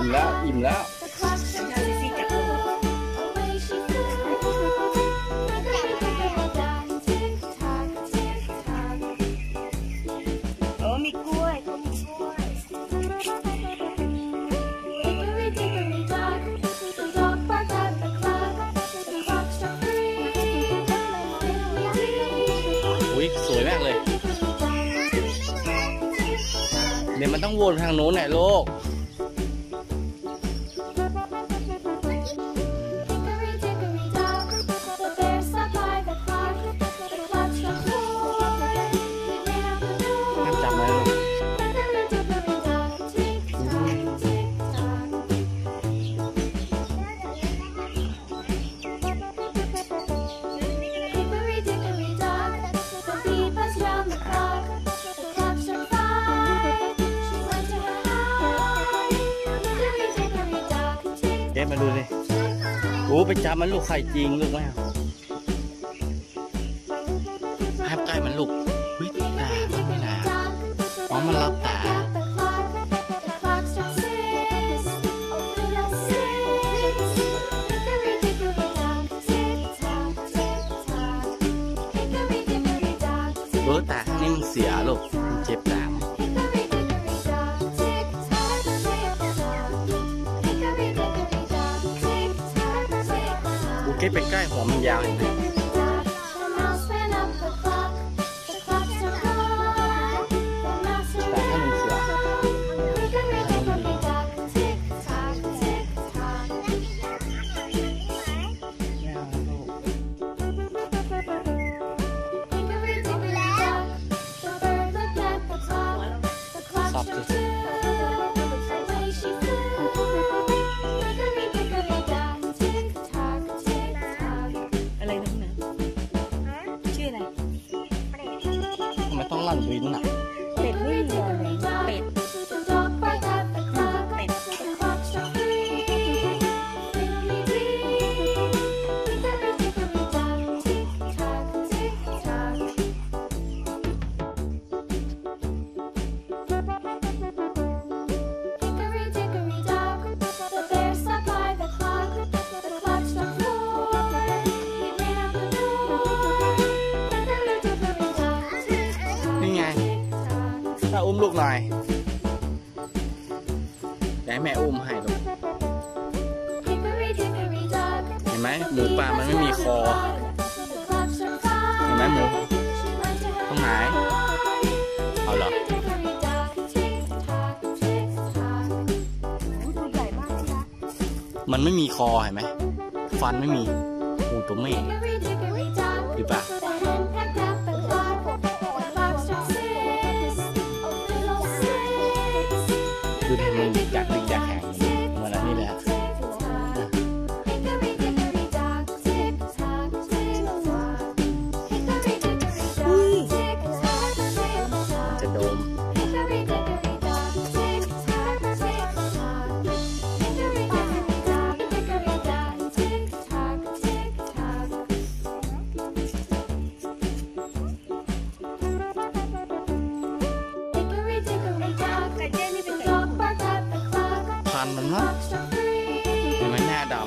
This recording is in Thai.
อิ่มแล้ว อิ่มแล้วอ้ยสวยมากเลย เดี๋ยวมันต้องวนทางโน้นแหละโลก ดูสิโอ้ไปจับมันลูกไข่จริงลูกแม่ห้ามใกล้มันลูกวิตามันไม่นาอ๋อมันรับตาเออตาข้างนี้มันเสียลูกมันเจ็บตา มโอเคไปใกล้หัวมันยาวเห็น ทำ ถ้ายเดี๋ยวแม่อุ้มให้ลูกเห็นไหมหมูป่ามันไม่มีคอ เห็นไหมหมูตรงไหนเอาเหรอมันไม่มีคอเห็นไหม ฟันไม่มีหมูตัวแม่หรือเปล่า ดู lắm đó mày na đỏ